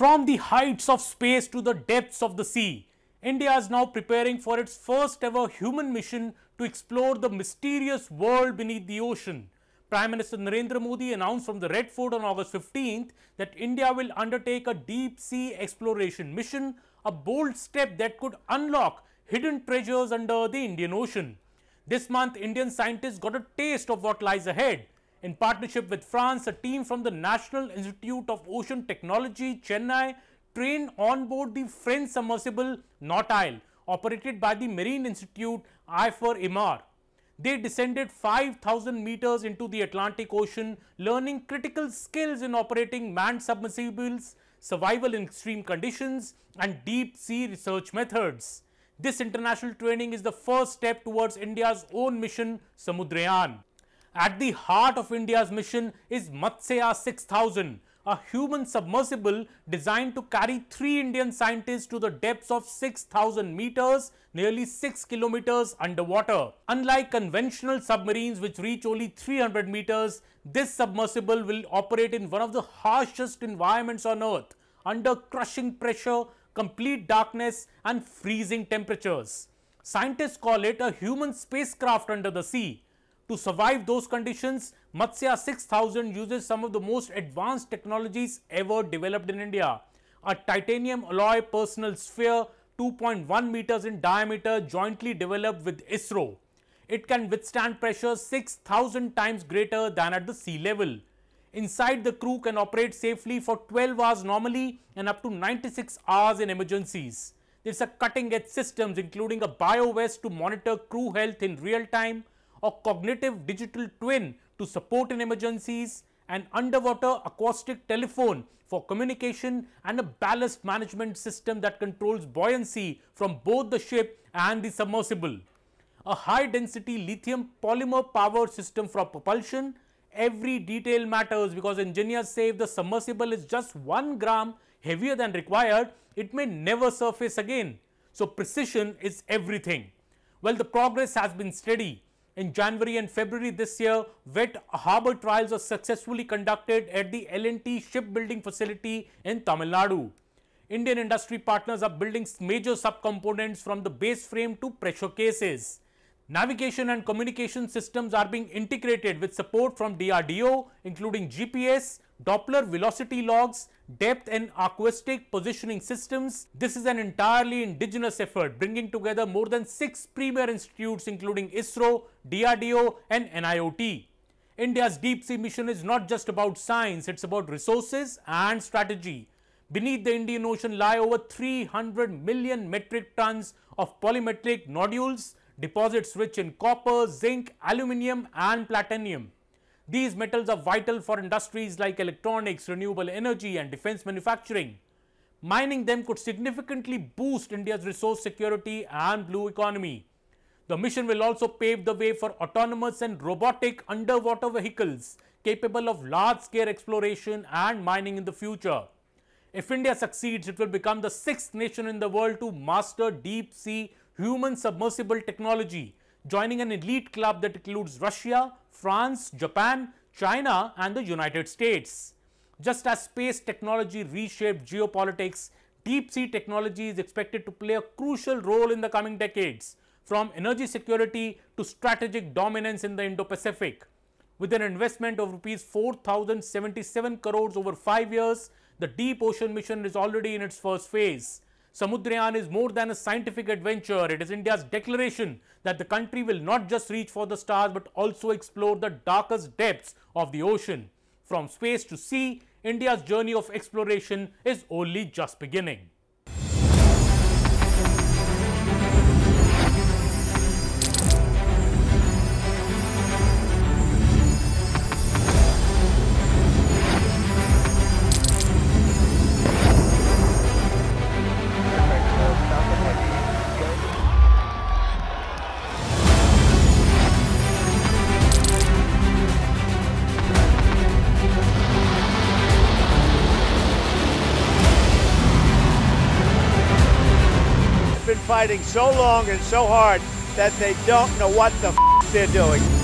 From the heights of space to the depths of the sea, India is now preparing for its first ever human mission to explore the mysterious world beneath the ocean. Prime Minister Narendra Modi announced from the Red Fort on August 15th that India will undertake a deep sea exploration mission, a bold step that could unlock hidden treasures under the Indian Ocean. This month, Indian scientists got a taste of what lies ahead. In partnership with France, a team from the National Institute of Ocean Technology, Chennai, trained on board the French submersible Nautile, operated by the Marine Institute Ifremer. They descended 5,000 meters into the Atlantic Ocean, learning critical skills in operating manned submersibles, survival in extreme conditions, and deep sea research methods. This international training is the first step towards India's own mission, Samudrayaan. At the heart of India's mission is Matsya 6000, a human submersible designed to carry three Indian scientists to the depths of 6000 meters, nearly 6 kilometers underwater. Unlike conventional submarines which reach only 300 meters, this submersible will operate in one of the harshest environments on earth, under crushing pressure, complete darkness and freezing temperatures. Scientists call it a human spacecraft under the sea to survive those conditions, Matsya 6000 uses some of the most advanced technologies ever developed in India. A titanium alloy personnel sphere 2.1 meters in diameter jointly developed with ISRO. It can withstand pressure 6000 times greater than at the sea level. Inside the crew can operate safely for 12 hours normally and up to 96 hours in emergencies. There's a cutting edge systems including a bio vest to monitor crew health in real time, a cognitive digital twin to support in emergencies, an underwater acoustic telephone for communication and a ballast management system that controls buoyancy from both the ship and the submersible. A high density lithium polymer power system for propulsion. Every detail matters because engineers say if the submersible is just 1 gram heavier than required, it may never surface again. So precision is everything. Well, the progress has been steady. In January and February this year, wet harbour trials were successfully conducted at the L&T shipbuilding facility in Tamil Nadu. Indian industry partners are building major subcomponents from the base frame to pressure cases. Navigation and communication systems are being integrated with support from DRDO, including GPS, Doppler velocity logs, depth and acoustic positioning systems. This is an entirely indigenous effort bringing together more than six premier institutes including ISRO, DRDO and NIOT. India's deep sea mission is not just about science, it's about resources and strategy. Beneath the Indian Ocean lie over 300 million metric tons of polymetallic nodules, deposits rich in copper, zinc, aluminium and platinum. These metals are vital for industries like electronics, renewable energy and defense manufacturing. Mining them could significantly boost India's resource security and blue economy. The mission will also pave the way for autonomous and robotic underwater vehicles capable of large-scale exploration and mining in the future. If India succeeds, it will become the sixth nation in the world to master deep sea human submersible technology joining an elite club that includes Russia, France, Japan, China and the United States. Just as space technology reshaped geopolitics, deep sea technology is expected to play a crucial role in the coming decades, from energy security to strategic dominance in the Indo-Pacific. With an investment of rupees 4077 crores over 5 years, the deep ocean mission is already in its first phase. Samudrayaan is more than a scientific adventure. It is India's declaration that the country will not just reach for the stars but also explore the darkest depths of the ocean. From space to sea, India's journey of exploration is only just beginning. Fighting so long and so hard that they don't know what the they're doing.